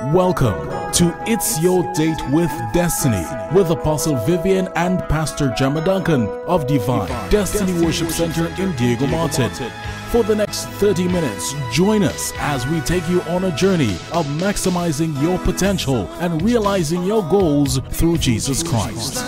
Welcome to It's Your Date with Destiny with Apostle Vivian and Pastor Gemma Duncan of Divine Destiny Worship Center in Diego Martin. For the next 30 minutes, join us as we take you on a journey of maximizing your potential and realizing your goals through Jesus Christ.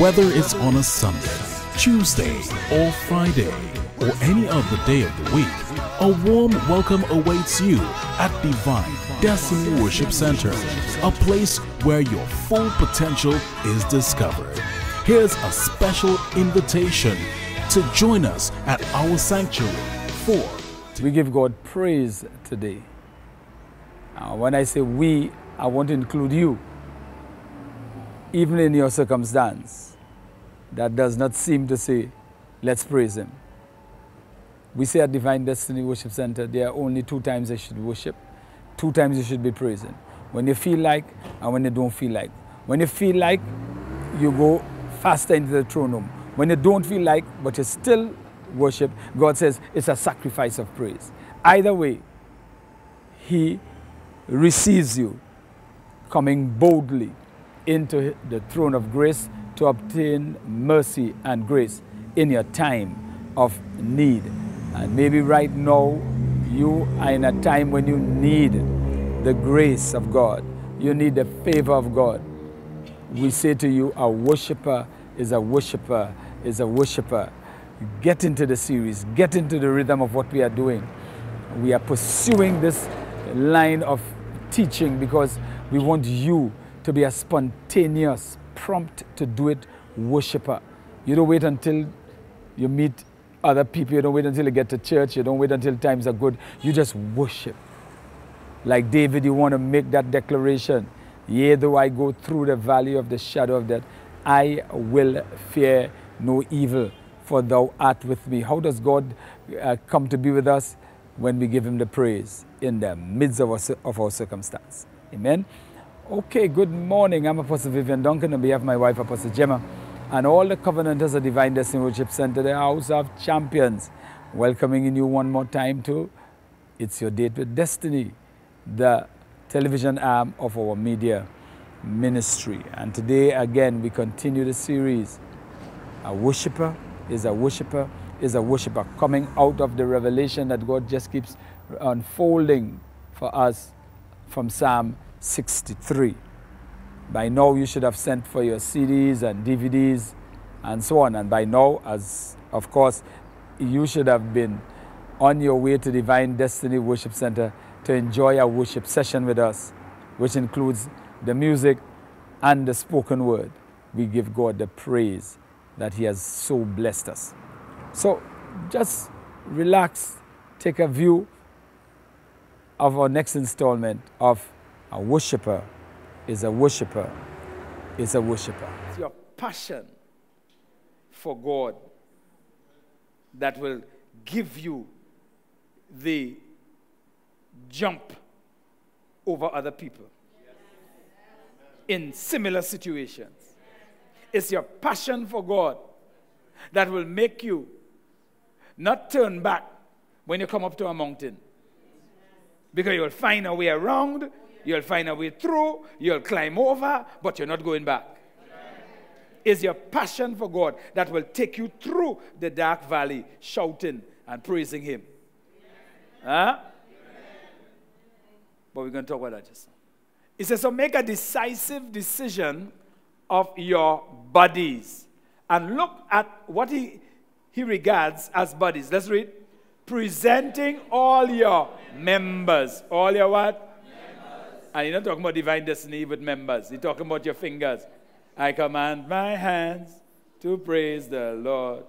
Whether it's on a Sunday, Tuesday, or Friday, or any other day of the week, a warm welcome awaits you at Divine Destiny Worship Center, a place where your full potential is discovered. Here's a special invitation to join us at our sanctuary for. We give God praise today. Uh, when I say we, I want to include you. Even in your circumstance, that does not seem to say, let's praise Him. We say at Divine Destiny Worship Center, there are only two times I should worship, two times you should be praising. When you feel like and when you don't feel like. When you feel like, you go faster into the throne room. When you don't feel like, but you still worship, God says it's a sacrifice of praise. Either way, He receives you coming boldly into the throne of grace to obtain mercy and grace in your time of need. And maybe right now you are in a time when you need the grace of God, you need the favor of God. We say to you, a worshiper is a worshiper, is a worshiper. Get into the series, get into the rhythm of what we are doing. We are pursuing this line of teaching because we want you to be a spontaneous, prompt to do it worshiper. You don't wait until you meet other people. You don't wait until you get to church. You don't wait until times are good. You just worship. Like David, you want to make that declaration. Yea, though I go through the valley of the shadow of death, I will fear no evil, for thou art with me. How does God uh, come to be with us? When we give him the praise in the midst of our, of our circumstance. Amen. Okay, good morning. I'm Apostle Vivian Duncan on behalf of my wife, Apostle Gemma and all the Covenanters of Divine Destiny Worship Center, the House of Champions, welcoming in you one more time to It's Your Date with Destiny, the television arm of our media ministry. And today, again, we continue the series. A worshiper is a worshiper is a worshiper coming out of the revelation that God just keeps unfolding for us from Psalm 63. By now, you should have sent for your CDs and DVDs and so on. And by now, as of course, you should have been on your way to Divine Destiny Worship Center to enjoy a worship session with us, which includes the music and the spoken word. We give God the praise that He has so blessed us. So just relax, take a view of our next installment of A Worshipper is a worshiper, is a worshiper. It's your passion for God that will give you the jump over other people in similar situations. It's your passion for God that will make you not turn back when you come up to a mountain because you'll find a way around You'll find a way through, you'll climb over, but you're not going back. Is your passion for God that will take you through the dark valley, shouting and praising Him. Huh? But we're going to talk about that just now. It says, so make a decisive decision of your bodies and look at what he, he regards as bodies. Let's read. Presenting all your members. All your what? And you're not talking about divine destiny with members. You're talking about your fingers. I command my hands to praise the Lord.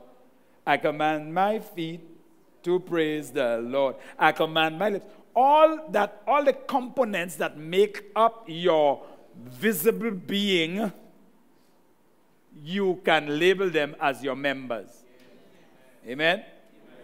I command my feet to praise the Lord. I command my lips. All that, all the components that make up your visible being, you can label them as your members. Amen? Amen.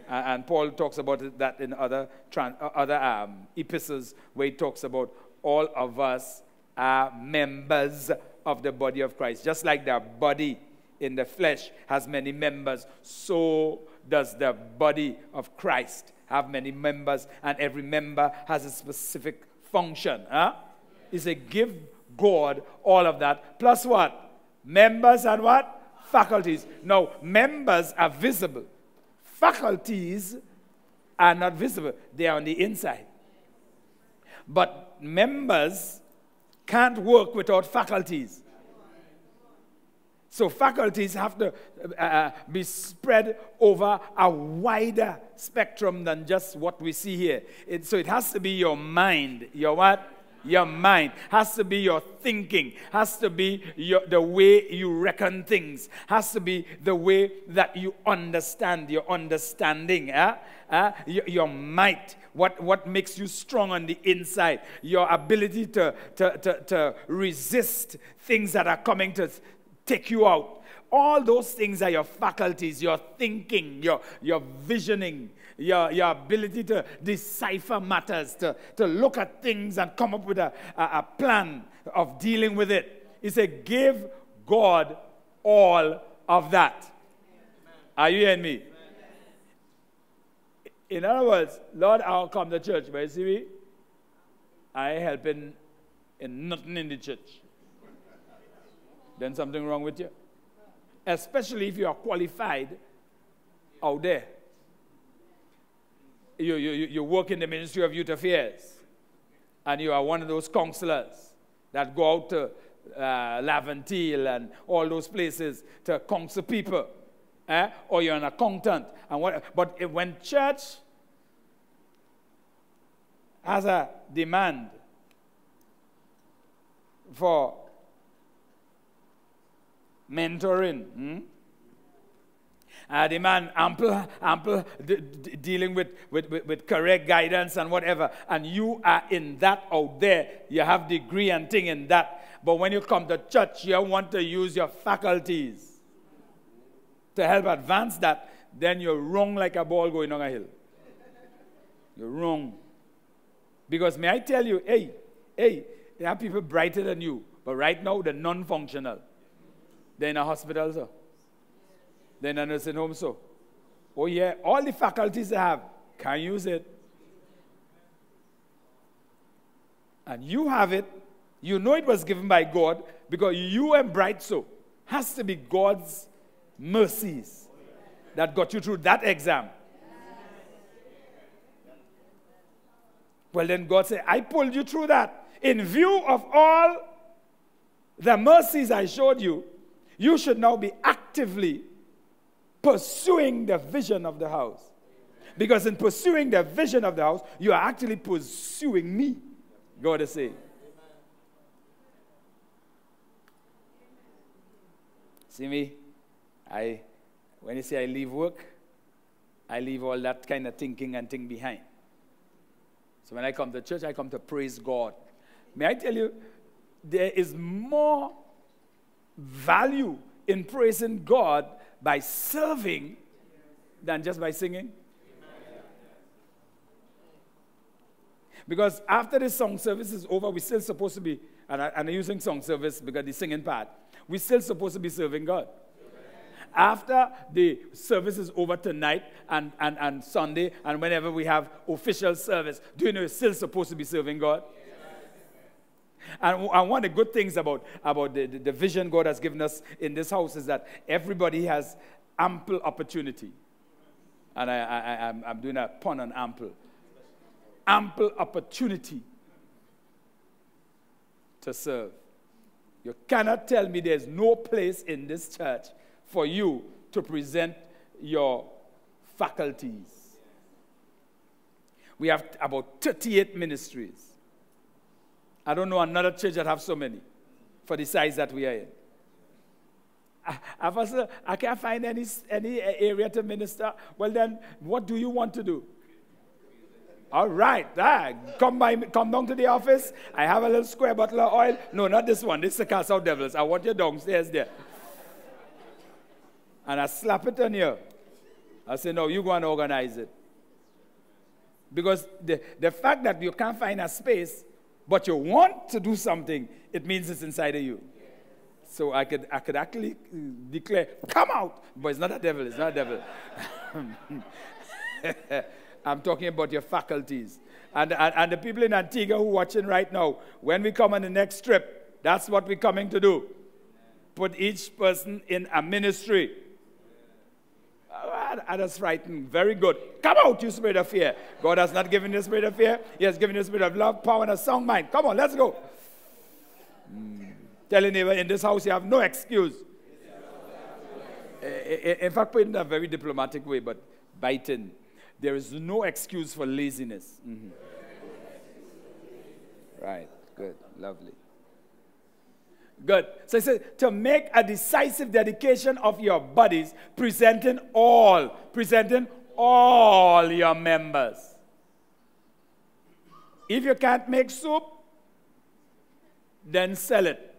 And Paul talks about that in other, other um, epistles where he talks about all of us are members of the body of Christ. Just like the body in the flesh has many members, so does the body of Christ have many members, and every member has a specific function. Huh? He said, give God all of that. Plus what? Members and what? Faculties. No, members are visible. Faculties are not visible. They are on the inside. But members can't work without faculties. So faculties have to uh, uh, be spread over a wider spectrum than just what we see here. It, so it has to be your mind. Your what? Your mind. Has to be your thinking, has to be your, the way you reckon things, has to be the way that you understand, your understanding, eh? Uh, your, your, might, what, what makes you strong on the inside, your ability to, to, to, to resist things that are coming to take you out. All those things are your faculties, your thinking, your, your visioning, your, your ability to decipher matters, to, to look at things and come up with a, a, a plan of dealing with it. He said, Give God all of that. Are you hearing me? In other words, Lord, I'll come to church, but you see me? I helping in nothing in the church. Then something wrong with you. Especially if you are qualified out there. You, you, you work in the Ministry of Youth Affairs, and you are one of those counselors that go out to uh, and all those places to counsel people eh? or you're an accountant. And what, but when church has a demand for mentoring, hmm? Uh, I demand ample, ample dealing with, with, with, with, correct guidance and whatever. And you are in that out there. You have degree and thing in that. But when you come to church, you want to use your faculties to help advance that, then you're wrong like a ball going on a hill. You're wrong. Because may I tell you, hey, hey, there are people brighter than you, but right now they're non functional. They're in a hospital, so. A nursing home, so. Oh, yeah, all the faculties they have, can use it. And you have it. You know it was given by God because you and bright so has to be God's mercies that got you through that exam. Well, then God said, I pulled you through that. In view of all the mercies I showed you, you should now be actively pursuing the vision of the house. Because in pursuing the vision of the house, you are actually pursuing me, God is saying. See me? I, when you say I leave work, I leave all that kind of thinking and thing behind. So when I come to church, I come to praise God. May I tell you, there is more value in praising God by serving than just by singing. Because after the song service is over, we're still supposed to be, and, I, am using song service because the singing part, we're still supposed to be serving God after the service is over tonight and, and, and Sunday, and whenever we have official service, do you know you're still supposed to be serving God? And, and one of the good things about, about the, the, the vision God has given us in this house is that everybody has ample opportunity. And I, I, I'm, I'm doing a pun on ample. Ample opportunity to serve. You cannot tell me there's no place in this church for you to present your faculties. We have about 38 ministries. I don't know another church that have so many for the size that we are in. I, I, I can't find any, any area to minister. Well, then, what do you want to do? All right, ah, come, by, come down to the office. I have a little square bottle of oil. No, not this one. This is the cast out devils. I want your you downstairs there and I slap it on you. I say, no, you go and organize it. Because the, the fact that you can't find a space, but you want to do something, it means it's inside of you. So I could, I could actually uh, declare, come out. But it's not a devil, it's not a devil. I'm talking about your faculties. And, and, and the people in Antigua who are watching right now, when we come on the next trip, that's what we're coming to do. Put each person in a ministry. And that's frightened. Very good. Come out, you spirit of fear. God has not given you spirit of fear. He has given you spirit of love, power, and a sound mind. Come on, let's go. Mm. Tell your neighbor, in this house you have no excuse. In fact, put it in a very diplomatic way, but biting. There is no excuse for laziness. Mm-hmm. Right, good, lovely. Good. So he said, to make a decisive dedication of your bodies, presenting all, presenting all your members. If you can't make soup, then sell it.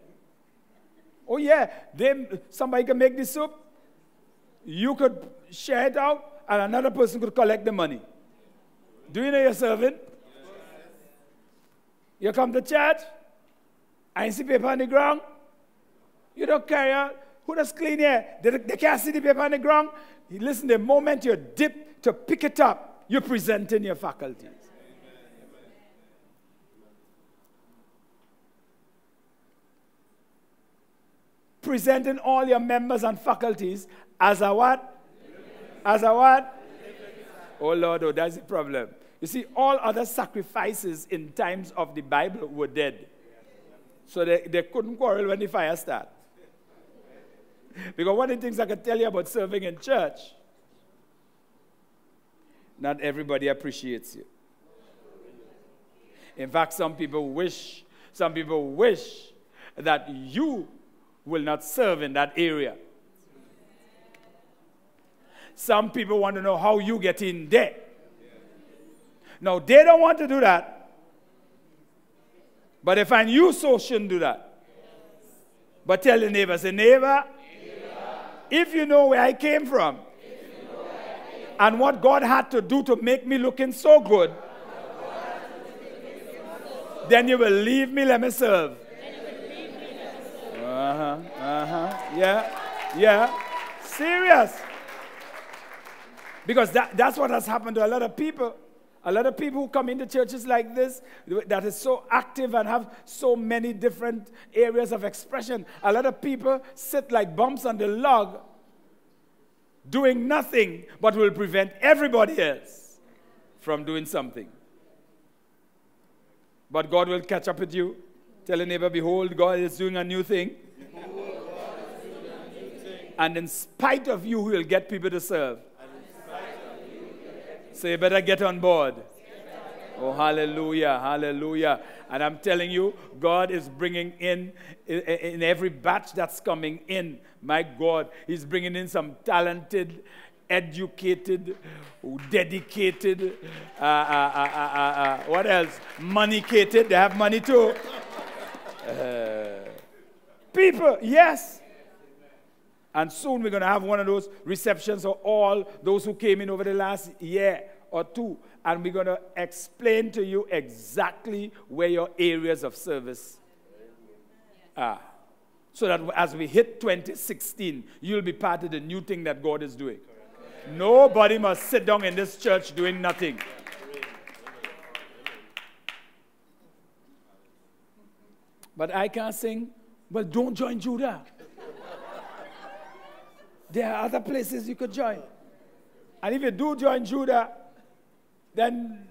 Oh, yeah, they, somebody can make the soup. You could share it out, and another person could collect the money. Do you know you're serving? You come to church, I see paper on the ground. You don't carry out. Who does clean here? They, they can't see the paper on the ground. You Listen, the moment you dip to pick it up, you're presenting your faculties. Presenting all your members and faculties as a what? As a what? Oh Lord, oh, that's the problem. You see, all other sacrifices in times of the Bible were dead. So they, they couldn't quarrel when the fire started. Because one of the things I can tell you about serving in church, not everybody appreciates you. In fact, some people wish, some people wish that you will not serve in that area. Some people want to know how you get in there. No, they don't want to do that. But if I you so shouldn't do that. But tell your neighbor, say, neighbor, if you know where I came from and what God had to do to make me looking so good, then you will leave me, let me serve. Uh huh, uh huh, yeah, yeah. Serious. Because that, that's what has happened to a lot of people. A lot of people who come into churches like this that is so active and have so many different areas of expression. A lot of people sit like bumps on the log doing nothing but will prevent everybody else from doing something. But God will catch up with you. Tell a neighbor, behold, God is doing a new thing. And in spite of you, He will get people to serve. So you better get on board. Oh, hallelujah, hallelujah. And I'm telling you, God is bringing in, in every batch that's coming in, my God, He's bringing in some talented, educated, dedicated, uh, uh, uh, what else? Money-cated. They have money too. people, yes. And soon we're going to have one of those receptions of all those who came in over the last year or two. And we're going to explain to you exactly where your areas of service are. So that as we hit 2016, you'll be part of the new thing that God is doing. Nobody must sit down in this church doing nothing. But I can't sing. Well, don't join Judah. There are other places you could join. And if you do join Judah, then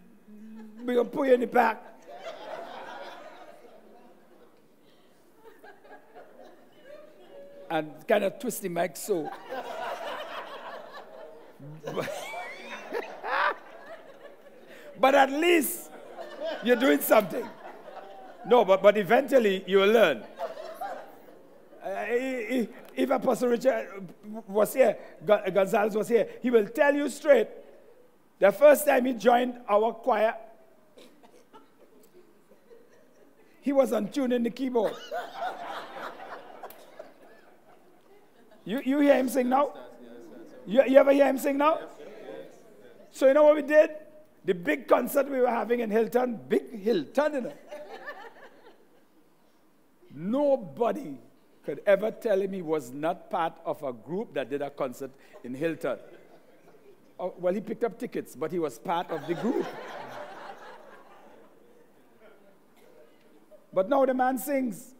we're going to put you in the back. and kind of twist the mic so. but, at least you're doing something. No, but, but eventually you will learn. Uh, if Apostle Richard was here, Gonzalez was here, he will tell you straight. The first time he joined our choir, he was on tuning the keyboard. you, you hear him sing now? You, you ever hear him sing now? So you know what we did? The big concert we were having in Hilton, big Hilton, you know. Nobody could ever tell him he was not part of a group that did a concert in Hilton. Oh, well, he picked up tickets, but he was part of the group. but now the man sings.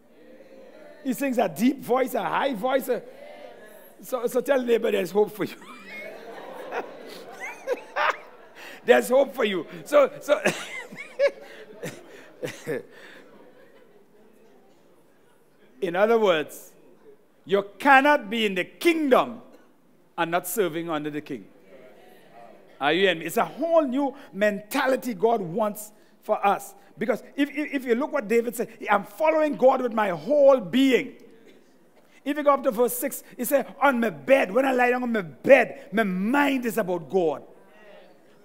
He sings a deep voice, a high voice. A... So, so tell neighbor there's hope for you. there's hope for you. So, so in other words, you cannot be in the kingdom and not serving under the king. Are you in? It's a whole new mentality God wants for us. Because if, if, if, you look what David said, I'm following God with my whole being. If you go up to verse 6, he said, On my bed, when I lie down on my bed, my mind is about God.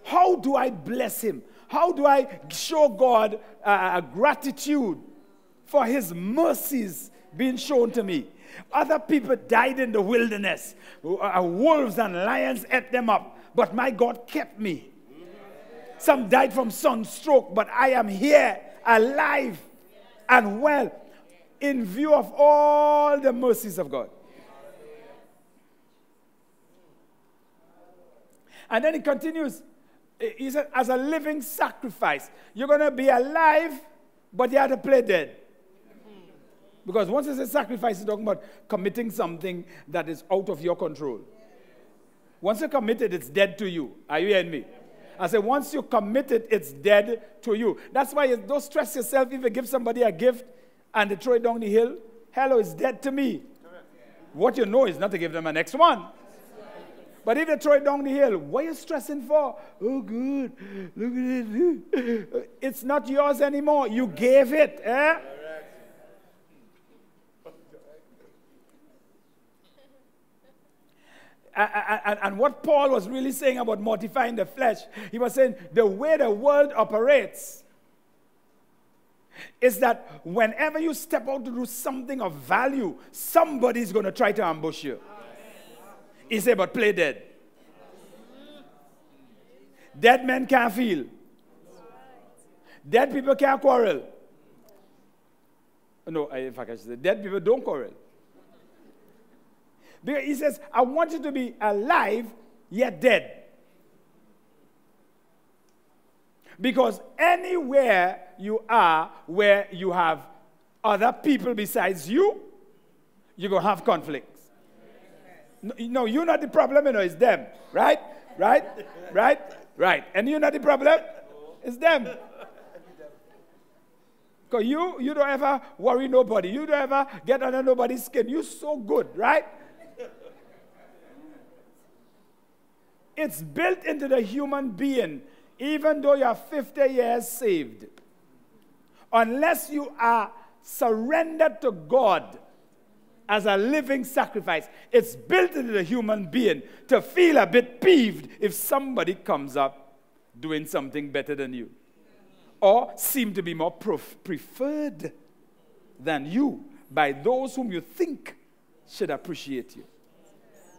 How do I bless him? How do I show God uh, gratitude for his mercies being shown to me? Other people died in the wilderness. Uh, wolves and lions ate them up but my God kept me. Some died from sunstroke, but I am here, alive and well, in view of all the mercies of God. And then he continues. He said, as a living sacrifice, you're going to be alive, but you have to play dead. Because once it's a sacrifice, it's talking about committing something that is out of your control. Once you commit it, it's dead to you. Are you hearing me? I said, once you commit it, it's dead to you. That's why you don't stress yourself if you give somebody a gift and they throw it down the hill. Hello, it's dead to me. What you know is not to give them a next one. But if they throw it down the hill, what are you stressing for? Oh, good. Look at it. It's not yours anymore. You gave it. Eh? And, and what Paul was really saying about mortifying the flesh, he was saying the way the world operates is that whenever you step out to do something of value, somebody's going to try to ambush you. He said, but play dead. Dead men can't feel. Dead people can't quarrel. No, in fact, I should say, dead people don't quarrel. He says, I want you to be alive yet dead. Because anywhere you are where you have other people besides you, you're going to have conflicts. No, no, you're not the problem, you know, it's them. Right? Right? Right? Right. And you're not the problem, it's them. Because you, you don't ever worry nobody. You don't ever get under nobody's skin. You're so good, right? It's built into the human being, even though you're 50 years saved. Unless you are surrendered to God as a living sacrifice, it's built into the human being to feel a bit peeved if somebody comes up doing something better than you or seem to be more preferred than you by those whom you think should appreciate you.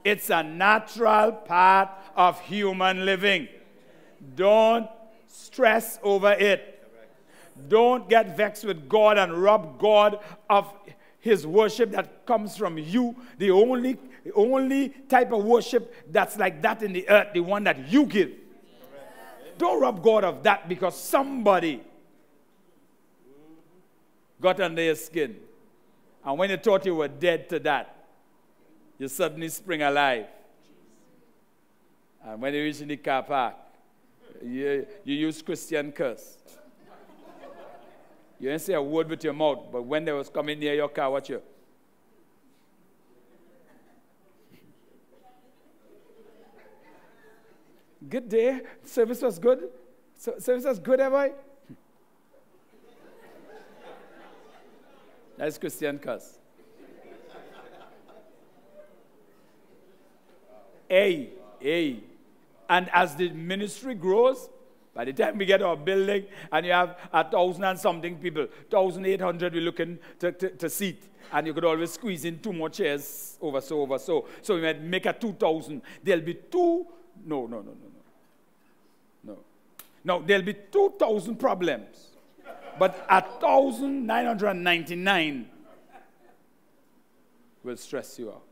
It's a natural part of human living. Don't stress over it. Don't get vexed with God and rob God of his worship that comes from you. The only, only type of worship that's like that in the earth, the one that you give. Don't rob God of that because somebody got under your skin. And when you thought you were dead to that, you suddenly spring alive. And when you reach in the car park, you, you use Christian curse. You didn't say a word with your mouth, but when they was coming near your car, watch you. Good day. Service was good. service was good, have I? That's Christian curse. A, A. And as the ministry grows, by the time we get our building and you have a thousand and something people, 1,800 we're looking to, to, to, seat. And you could always squeeze in two more chairs over so, over so. So we might make a 2,000. There'll be two, no, no, no, no, no. No. No, there'll be 2,000 problems. But 1,999 will stress you out.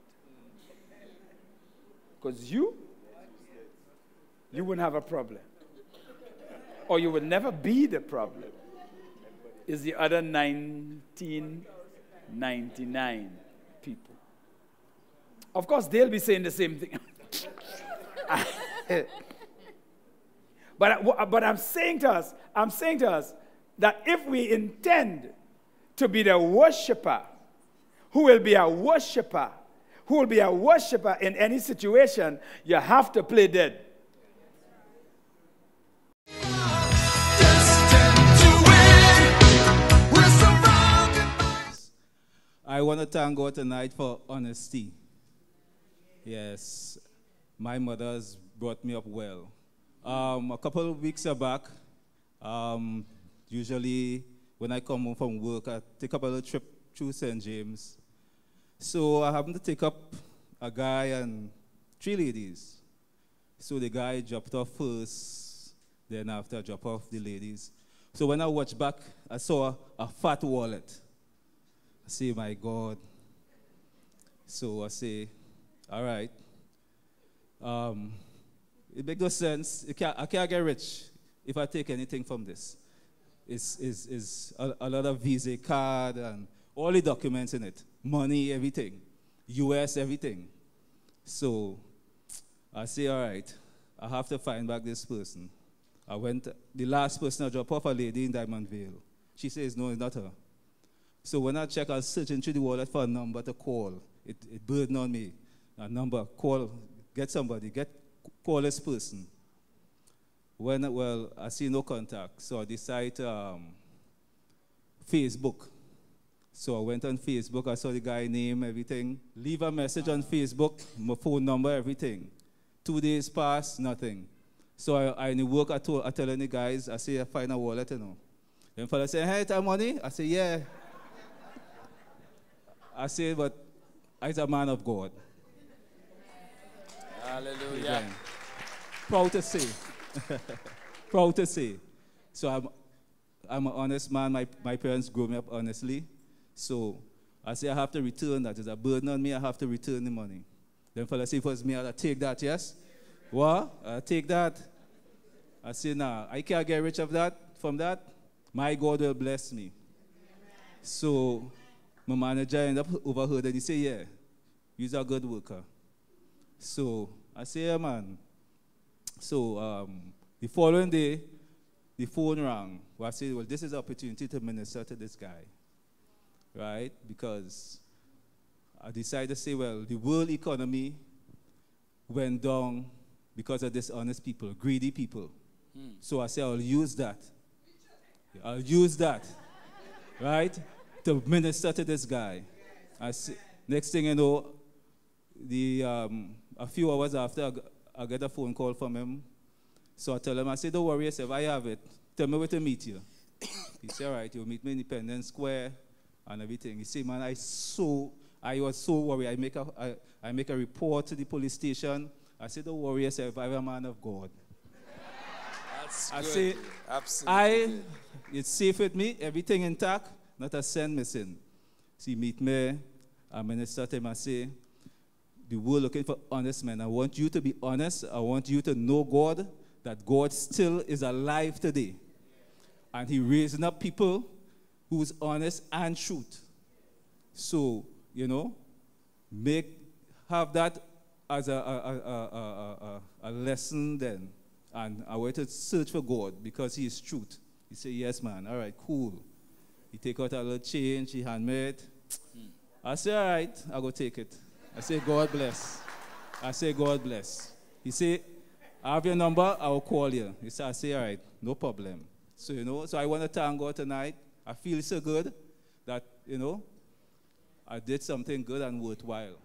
Because you, you wouldn't have a problem. Or you would never be the problem. Is the other 1999 people. Of course, they'll be saying the same thing. but, but I'm saying to us, I'm saying to us that if we intend to be the worshiper, who will be a worshiper, who will be a worshiper in any situation, you have to play dead. I want to thank God tonight for honesty. Yes, my mother has brought me up well. Um, a couple of weeks back, um, usually when I come home from work, I take a little trip through St. James. So I happened to take up a guy and three ladies. So the guy dropped off first, then after I drop off the ladies. So when I watched back, I saw a fat wallet. I say, my God. So I say, all right. Um, it makes no sense. Can't, I can't get rich if I take anything from this. It's, it's, it's a, a lot of Visa card and all the documents in it, money, everything, US, everything. So I say, all right, I have to find back this person. I went, the last person I dropped off a lady in Diamond Vale. She says, no, it's not her. So when I check, I was searching through the wallet for a number to call. It, it burdened on me. A number, call, get somebody, get, call this person. When, well, I see no contact, so I decided um, Facebook. So I went on Facebook, I saw the guy name, everything. Leave a message on Facebook, my phone number, everything. Two days passed, nothing. So I, I in the work, I, told, I telling the guys, I say, I find a wallet, you know. Then fella say, hey, time money? I say, yeah. I say, but I'm a man of God. Hallelujah. Amen. Proud to say. Proud to say. So I'm, I'm an honest man. My, my parents grew me up honestly. So I say I have to return that. It's a burden on me. I have to return the money. Then fella say, first me, I'll take that, yes? What? i take that. I say, nah, I can't get rich of that, from that. My God will bless me. So my manager ended up overheard and he say, yeah, you're a good worker. So I say, yeah, man. So um, the following day, the phone rang. Well, I said, well, this is an opportunity to minister to this guy, right? Because I decided to say, well, the world economy went down because of dishonest people, greedy people. Hmm. So I said, I'll use that. I'll use that, right, to minister to this guy. I say, next thing you know, the, um, a few hours after, I, I get a phone call from him. So I tell him, I say, don't worry yourself, I have it. Tell me where to meet you. he said, all right, you'll meet me in Independence Square and everything. He said, man, I so, I was so worried. I make a, I, I make a report to the police station. I said, don't worry yourself, I'm a man of God. That's I good. say, Absolutely. I, it's safe with me, everything intact, not a cent missing. See, meet me, I minister to him, I say, the world looking for honest men. I want you to be honest. I want you to know God, that God still is alive today. And He raising up people who's honest and truth. So, you know, make have that as a, a, a, a, a, a lesson then. And I went to search for God because He is truth. He said, Yes, man. All right, cool. He take out a little change, he handmade. Hmm. I said, All right, I'll go take it. I say, God bless. I say, God bless. He say, I have your number, I will call you. He said, I say, all right, no problem. So, you know, so I want to thank God tonight. I feel so good that, you know, I did something good and worthwhile.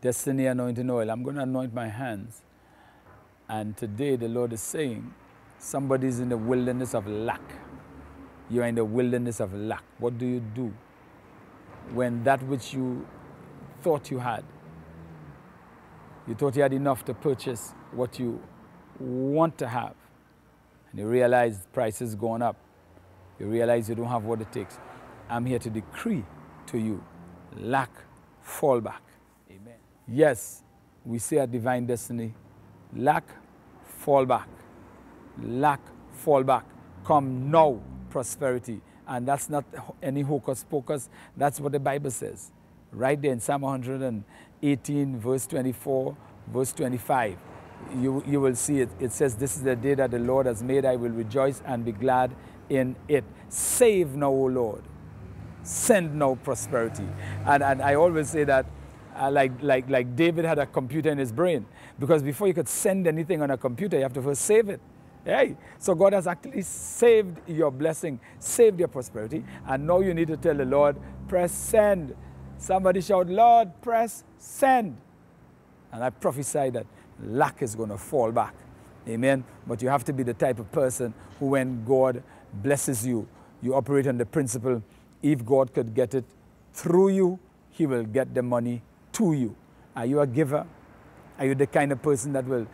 Destiny anointing oil. I'm going to anoint my hands. And today the Lord is saying, somebody's in the wilderness of lack. You're in the wilderness of lack. What do you do when that which you thought you had. You thought you had enough to purchase what you want to have. And you realize prices going up. You realize you don't have what it takes. I'm here to decree to you lack, fall back. Amen. Yes, we say a divine destiny, lack, fall back. Lack, fall back. Come now, prosperity. And that's not any hocus pocus. That's what the Bible says. Right there in Psalm 118, verse 24, verse 25. You, you will see it. It says, This is the day that the Lord has made. I will rejoice and be glad in it. Save now, O Lord. Send now prosperity. And, and I always say that uh, like, like, like David had a computer in his brain. Because before you could send anything on a computer, you have to first save it. Hey, so God has actually saved your blessing, saved your prosperity, and now you need to tell the Lord, press send. Somebody shout, Lord, press send. And I prophesy that lack is going to fall back. Amen. But you have to be the type of person who, when God blesses you, you operate on the principle if God could get it through you, He will get the money to you. Are you a giver? Are you the kind of person that will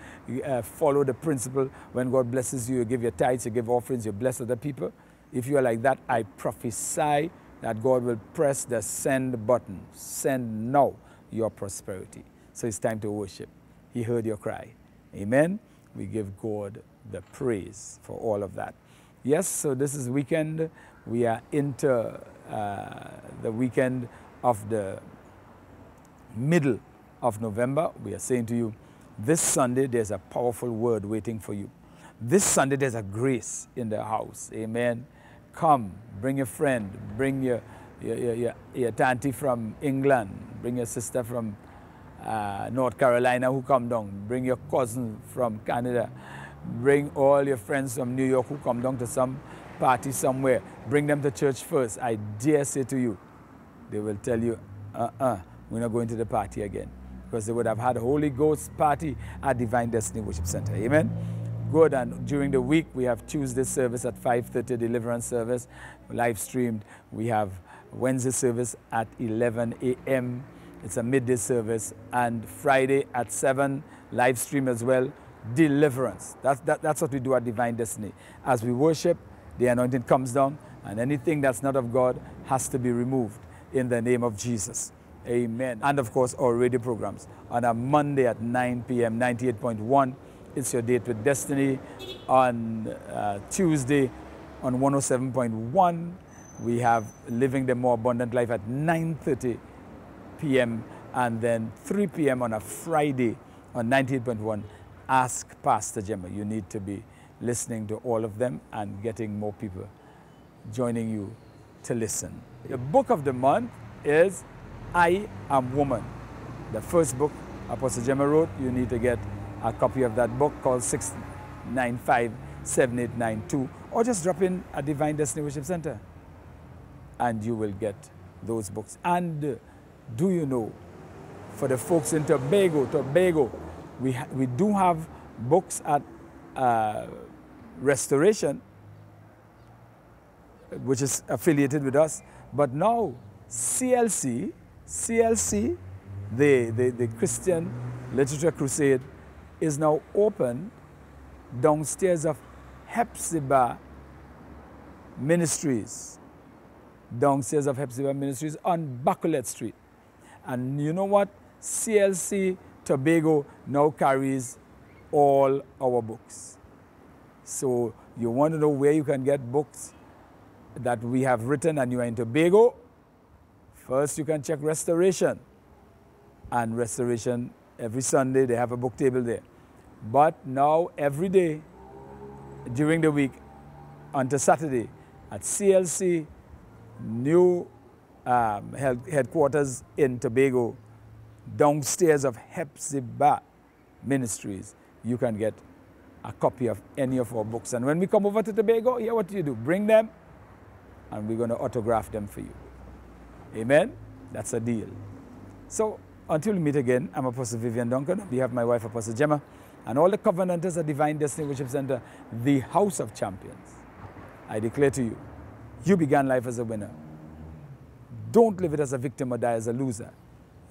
uh, follow the principle when God blesses you, you give your tithes, you give offerings, you bless other people? If you are like that, I prophesy that God will press the send button. Send now your prosperity. So it's time to worship. He heard your cry. Amen. We give God the praise for all of that. Yes, so this is weekend. We are into uh, the weekend of the middle of November, we are saying to you, this Sunday there's a powerful word waiting for you. This Sunday there's a grace in the house. Amen. Come, bring your friend, bring your, your, your, your, your auntie from England, bring your sister from uh, North Carolina who come down, bring your cousin from Canada, bring all your friends from New York who come down to some party somewhere. Bring them to church first. I dare say to you, they will tell you, uh-uh, we're not going to the party again because they would have had a Holy Ghost party at Divine Destiny Worship Center. Amen. Good. And during the week, we have Tuesday service at 5:30, deliverance service, live streamed. We have Wednesday service at 11 a.m. It's a midday service, and Friday at 7, live stream as well. Deliverance. That's, that, that's what we do at Divine Destiny. As we worship, the anointing comes down, and anything that's not of God has to be removed in the name of Jesus. Amen. And of course, our radio programs. On a Monday at 9 p.m., 98.1, it's your date with destiny. On uh, Tuesday, on 107.1, we have Living the More Abundant Life at 9.30 p.m. And then 3 p.m. on a Friday on 98.1, Ask Pastor Gemma. You need to be listening to all of them and getting more people joining you to listen. The book of the month is I Am Woman. The first book Apostle Gemma wrote, you need to get a copy of that book called 695 7892 or just drop in at Divine Destiny Worship Center and you will get those books. And do you know, for the folks in Tobago, Tobago, we, we do have books at uh, Restoration, which is affiliated with us, but now CLC CLC, the, the, the Christian Literature Crusade, is now open downstairs of Hepzibah Ministries, downstairs of Hepzibah Ministries on Bacolet Street. And you know what? CLC Tobago now carries all our books. So you want to know where you can get books that we have written and you are in Tobago, First, you can check Restoration. And Restoration, every Sunday, they have a book table there. But now, every day, during the week, until Saturday, at CLC, new um, headquarters in Tobago, downstairs of Hepzibah Ministries, you can get a copy of any of our books. And when we come over to Tobago, yeah, what do you do? Bring them, and we're going to autograph them for you. Amen? That's a deal. So until we meet again, I'm Apostle Vivian Duncan. We have my wife, Apostle Gemma, and all the covenanters at Divine Destiny Worship Center, the House of Champions. I declare to you, you began life as a winner. Don't live it as a victim or die as a loser.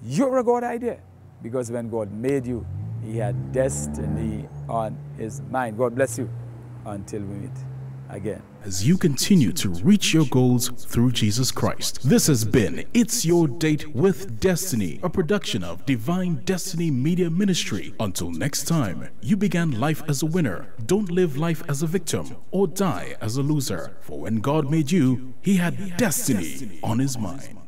You're a God idea because when God made you, He had destiny on His mind. God bless you until we meet. again. as you continue to reach your goals through Jesus Christ. This has been It's Your Date with Destiny, a production of Divine Destiny Media Ministry. Until next time, you began life as a winner. Don't live life as a victim or die as a loser. For when God made you, He had destiny on His mind.